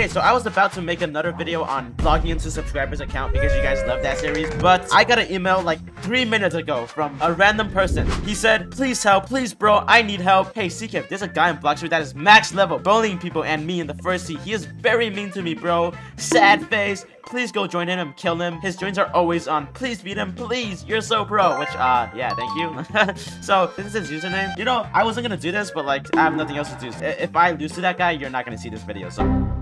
Okay, so I was about to make another video on logging into subscribers account because you guys love that series, but I got an email like three minutes ago from a random person. He said, please help, please bro, I need help. Hey, cKev, there's a guy in Bloxburg that is max level, bullying people and me in the first sea. He is very mean to me, bro. Sad face. Please go join him kill him. His joins are always on. Please beat him, please. You're so pro. Which, uh, yeah, thank you. so, this is his username. You know, I wasn't gonna do this, but like, I have nothing else to do. If I lose to that guy, you're not gonna see this video. So.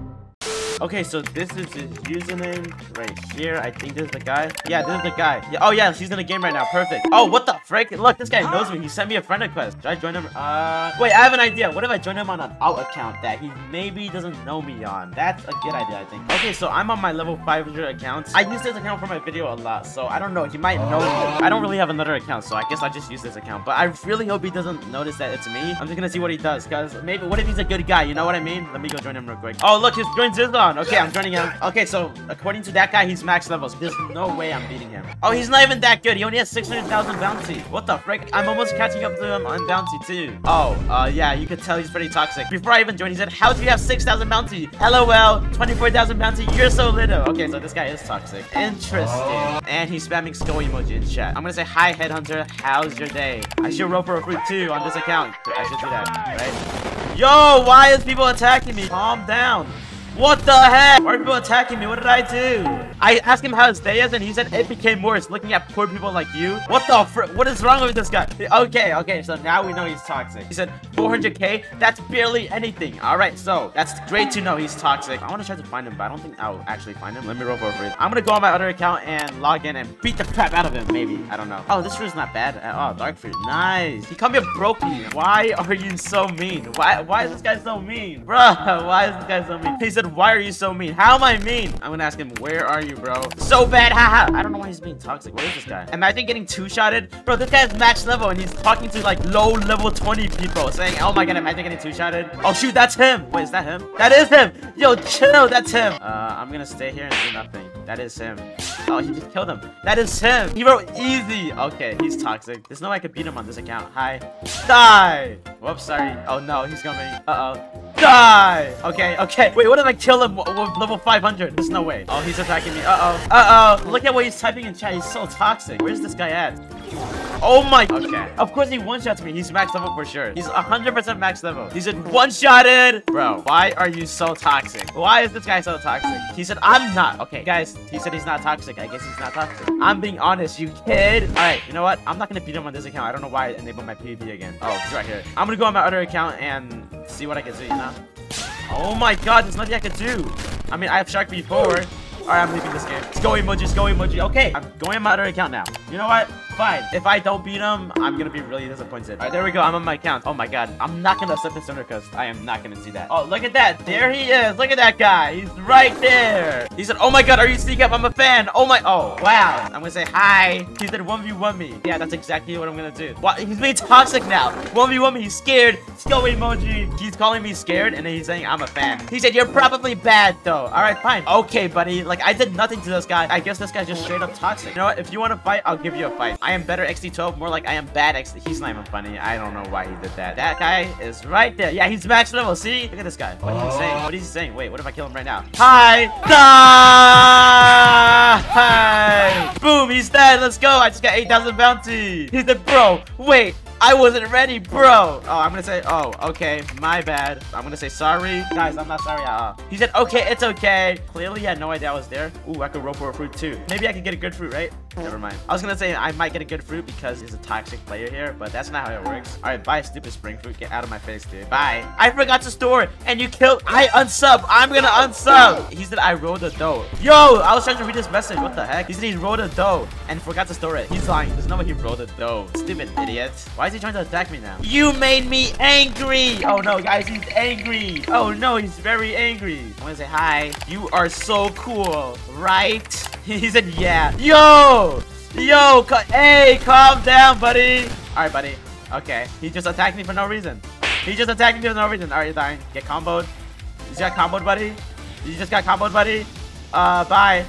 Okay, so this is his username right here. I think this is the guy. Yeah, this is the guy. Yeah, oh, yeah, he's in the game right now. Perfect. Oh, what the frick? Look, this guy knows me. He sent me a friend request. Should I join him? Uh, wait, I have an idea. What if I join him on an out account that he maybe doesn't know me on? That's a good idea, I think. Okay, so I'm on my level 500 account. I use this account for my video a lot, so I don't know. He might know me. I don't really have another account, so I guess I just use this account. But I really hope he doesn't notice that it's me. I'm just gonna see what he does, because maybe, what if he's a good guy? You know what I mean? Let me go join him real quick. Oh, look, he's joins is Okay, I'm joining him. Okay, so according to that guy, he's max levels. There's no way I'm beating him. Oh, he's not even that good. He only has 600,000 bounty. What the frick? I'm almost catching up to him on bounty too. Oh, uh, yeah, you could tell he's pretty toxic. Before I even joined, he said, how do you have 6,000 bounty? LOL, 24,000 bounty. You're so little. Okay, so this guy is toxic. Interesting. And he's spamming skull emoji in chat. I'm gonna say, hi, headhunter. How's your day? I should roll for a fruit too on this account. I should do that, right? Yo, why is people attacking me? Calm down. What the heck? Why are people attacking me? What did I do? I asked him how his day is, and he said it became worse looking at poor people like you. What the fr- What is wrong with this guy? Okay, okay, so now we know he's toxic. He said 400k? That's barely anything. All right, so that's great to know he's toxic. I want to try to find him, but I don't think I'll actually find him. Let me roll for it. I'm to go on my other account and log in and beat the crap out of him, maybe. I don't know. Oh, this fruit's not bad. Oh, dark fruit. Nice. He come here broke me. Why are you so mean? Why, why is this guy so mean? Bruh, why is this guy so mean? He said, why are you so mean? How am I mean? I'm gonna ask him, where are you, bro? So bad, haha. I don't know why he's being toxic. What is this guy? Imagine getting two-shotted. Bro, this guy's max level and he's talking to like low level 20 people saying, oh my god, imagine getting two-shotted. Oh shoot, that's him. Wait, is that him? That is him. Yo, chill, that's him. Uh, I'm gonna stay here and do nothing. That is him. Oh, he just killed him. That is him. He wrote easy. Okay, he's toxic. There's no way I could beat him on this account. Hi. Die. Whoops, sorry. Oh no, he's coming. Uh-oh. Die! Okay, okay. Wait, what if I kill him with level 500? There's no way. Oh, he's attacking me. Uh-oh. Uh-oh. Look at what he's typing in chat. He's so toxic. Where's this guy at? Oh my. Okay. Of course he one-shots me. He's max level for sure. He's 100% max level. He said one-shotted. Bro, why are you so toxic? Why is this guy so toxic? He said, I'm not. Okay, guys, he said he's not toxic. I guess he's not toxic. I'm being honest, you kid. All right, you know what? I'm not to beat him on this account. I don't know why I enabled my PvP again. Oh, he's right here. I'm to go on my other account and see what I can do, you know? Oh my god, there's nothing I can do. I mean, I have Shark before. Alright, I'm leaving this game. Let's go let's go emoji. Okay, I'm going on my other account now. You know what? Fine. If I don't beat him, I'm gonna be really disappointed. Alright, there we go. I'm on my count. Oh my god. I'm not gonna accept this request. I am not gonna see that. Oh, look at that. There he is. Look at that guy. He's right there. He said, oh my god, are you sneak up? I'm a fan. Oh my, oh, wow. I'm gonna say hi. He said 1v1 me. Yeah, that's exactly what I'm gonna do. What? He's being toxic now. 1v1 me. He's scared. Skull emoji. He's calling me scared, and then he's saying I'm a fan. He said, you're probably bad, though. Alright, fine. Okay, buddy. Like, I did nothing to this guy. I guess this guy's just straight up toxic. You know what? If you want to fight, I'll give you a fight. I am better XD12, more like I am bad XD. He's not even funny. I don't know why he did that. That guy is right there. Yeah, he's max level. See? Look at this guy. What is he saying? What is he saying? Wait, what if I kill him right now? Hi! Die! Boom, he's dead. Let's go. I just got 8,000 bounty. He's said, bro, wait. I wasn't ready, bro. Oh, I'm gonna say, oh, okay, my bad. I'm gonna say sorry. Guys, I'm not sorry at all. He said, okay, it's okay. Clearly, he had no idea I was there. Ooh, I could roll for a fruit too. Maybe I could get a good fruit, right? Never mind. I was gonna say I might get a good fruit because he's a toxic player here, but that's not how it works. All right, bye, stupid spring fruit. Get out of my face, dude. Bye. I forgot to store it, and you killed. I unsub. I'm gonna unsub. He said I rolled a dough. Yo, I was trying to read this message. What the heck? He said he rolled a dough and forgot to store it. He's lying. There's no way he rolled a dough. Stupid idiot. Why is he trying to attack me now? You made me angry. Oh no, guys, he's angry. Oh no, he's very angry. I want to say hi. You are so cool, right? he said yeah. Yo, yo, hey, calm down, buddy. All right, buddy. Okay, he just attacked me for no reason. He just attacked me for no reason. All right, you're dying. Get comboed. You just got comboed, buddy. You just got comboed, buddy. Uh, bye.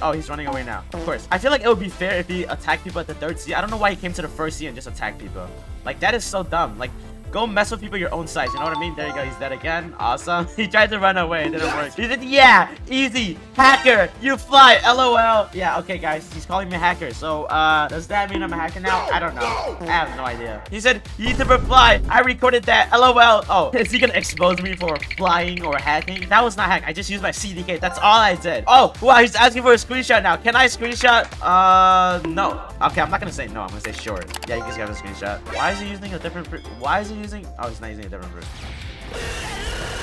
Oh, he's running away now. Of course. I feel like it would be fair if he attacked people at the third sea. I don't know why he came to the first sea and just attacked people. Like, that is so dumb. Like, Go mess with people your own size. You know what I mean? There you go. He's dead again. Awesome. He tried to run away. It didn't work. He said, yeah, easy. Hacker, you fly. LOL. Yeah, okay, guys. He's calling me a hacker. So, uh, does that mean I'm a hacker now? I don't know. I have no idea. He said, YouTuber fly. I recorded that. LOL. Oh, is he gonna expose me for flying or hacking? That was not hack. I just used my CDK. That's all I did. Oh, wow. He's asking for a screenshot now. Can I screenshot? Uh, no. Okay, I'm not gonna say no. I'm gonna say sure. Yeah, you guys have a screenshot. Why is he using a different? Why is he using? Oh, he's not using a different fruit.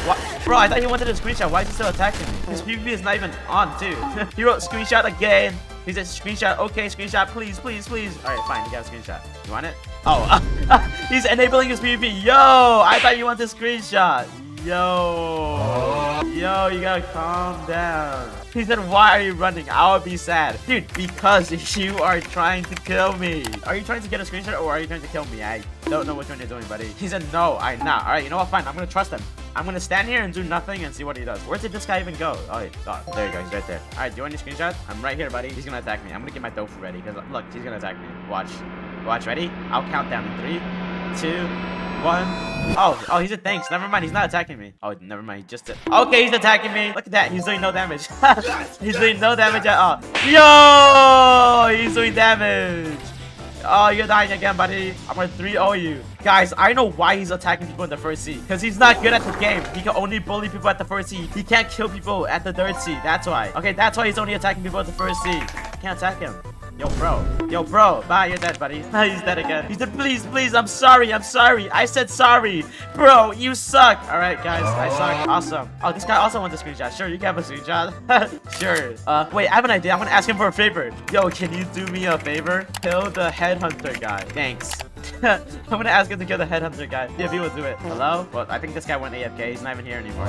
What? Bro, I thought he wanted a screenshot. Why is he still attacking me? His PvP is not even on, too. he wrote screenshot again. He said screenshot. Okay, screenshot. Please, please, please. All right, fine. You got a screenshot. You want it? Oh, he's enabling his PvP. Yo, I thought you wanted a screenshot. Yo. Yo, you gotta calm down. He said, why are you running? I'll be sad. Dude, because you are trying to kill me. Are you trying to get a screenshot or are you trying to kill me? I don't know which one you're doing, buddy. He said, no, I'm not. All right, you know what? Fine. I'm gonna trust him. I'm gonna stand here and do nothing and see what he does. Where did this guy even go? Oh, wait. oh there you go. He's right there. All right, do you want any screenshots? I'm right here, buddy. He's gonna attack me. I'm gonna get my tofu ready because look, he's gonna attack me. Watch. Watch. Ready? I'll count down in three, two, one. Oh, oh, he's a thanks. Never mind. He's not attacking me. Oh, never mind. He just. Okay, he's attacking me. Look at that. He's doing no damage. he's doing no damage at all. Yo, he's doing damage. Oh, you're dying again, buddy. I'm gonna 3-0 you. Guys, I know why he's attacking people in the first sea. Because he's not good at the game. He can only bully people at the first sea. He can't kill people at the third sea. That's why. Okay, that's why he's only attacking people at the first sea. Can't attack him. Yo, bro. Yo, bro. Bye, you're dead, buddy. He's dead again. He said, please, please, I'm sorry, I'm sorry. I said sorry. Bro, you suck. All right, guys, I suck. Awesome. Oh, this guy also wants a screenshot. Sure, you can have a screenshot. sure. Uh, wait, I have an idea. I'm gonna ask him for a favor. Yo, can you do me a favor? Kill the headhunter guy. Thanks. I'm gonna ask him to kill the headhunter guy. Yeah, if he will do it. Hello? Well, I think this guy went AFK. He's not even here anymore.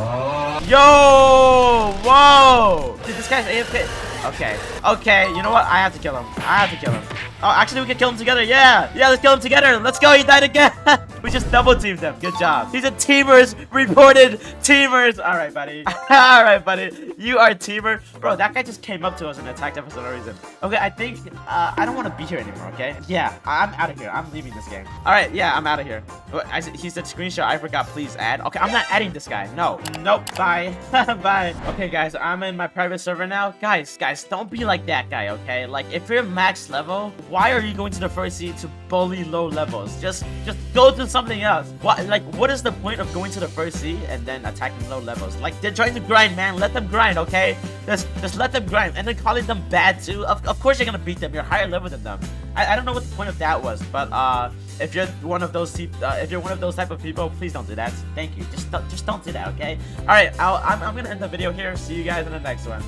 Yo! Whoa! Dude, this guy's AFK. Okay. Okay, you know what? I have to kill him. I have to kill him. Oh, actually, we can kill him together. Yeah. Yeah, let's kill him together. Let's go. He died again. we just double teamed him. Good job. He's a teamers. Reported teamers. All right, buddy. All right, buddy. You are a teamer. Bro, that guy just came up to us and attacked us for no reason. Okay, I think uh, I don't want to be here anymore, okay? Yeah, I'm out of here. I'm leaving this game. All right, yeah, I'm out of here. I, he said screenshot. I forgot. Please add. Okay, I'm not adding this guy. No. Nope. Bye. Bye. Okay, guys, I'm in my private server now. Guys, guys, don't be like that guy, okay? Like, if you're max level, why are you going to the first sea to bully low levels? Just just go to something else. What like what is the point of going to the first sea and then attacking low levels? Like they're trying to grind, man. Let them grind, okay? Just just let them grind. And then calling them bad too. Of, of course you're gonna beat them. You're higher level than them. I, I don't know what the point of that was, but uh if you're one of those uh, if you're one of those type of people, please don't do that. Thank you. Just just don't do that, okay? All right, I'll, I'm I'm gonna end the video here. See you guys in the next one.